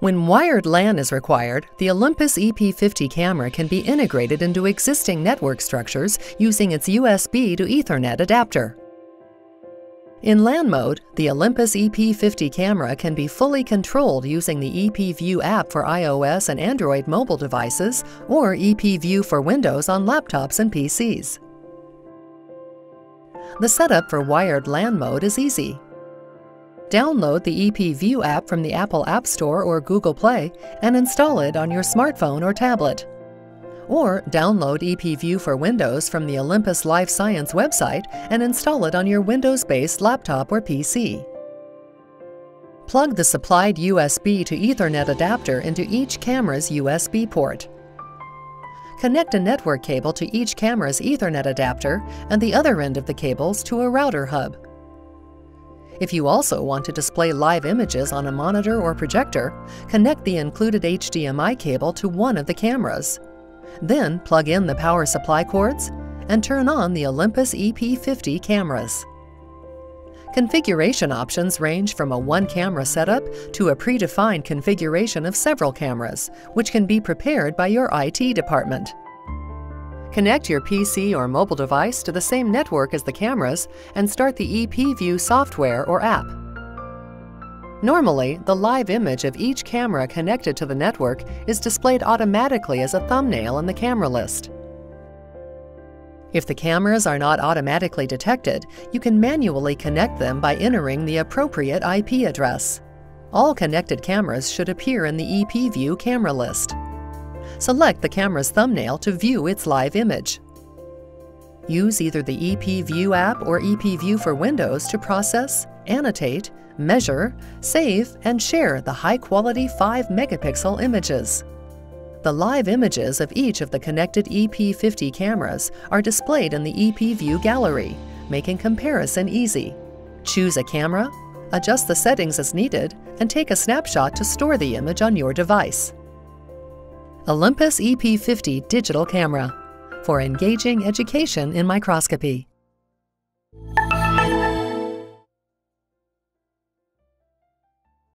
When wired LAN is required, the Olympus EP50 camera can be integrated into existing network structures using its USB to Ethernet adapter. In LAN mode, the Olympus EP50 camera can be fully controlled using the EPView app for iOS and Android mobile devices or EPView for Windows on laptops and PCs. The setup for wired LAN mode is easy. Download the EPView app from the Apple App Store or Google Play and install it on your smartphone or tablet. Or download EPView for Windows from the Olympus Life Science website and install it on your Windows-based laptop or PC. Plug the supplied USB to Ethernet adapter into each camera's USB port. Connect a network cable to each camera's Ethernet adapter and the other end of the cables to a router hub. If you also want to display live images on a monitor or projector, connect the included HDMI cable to one of the cameras. Then plug in the power supply cords and turn on the Olympus EP50 cameras. Configuration options range from a one-camera setup to a predefined configuration of several cameras, which can be prepared by your IT department. Connect your PC or mobile device to the same network as the cameras and start the EPView software or app. Normally, the live image of each camera connected to the network is displayed automatically as a thumbnail in the camera list. If the cameras are not automatically detected, you can manually connect them by entering the appropriate IP address. All connected cameras should appear in the EPView camera list select the camera's thumbnail to view its live image. Use either the EPView app or EPView for Windows to process, annotate, measure, save, and share the high-quality 5-megapixel images. The live images of each of the connected EP50 cameras are displayed in the EPView gallery, making comparison easy. Choose a camera, adjust the settings as needed, and take a snapshot to store the image on your device. Olympus EP50 digital camera for engaging education in microscopy.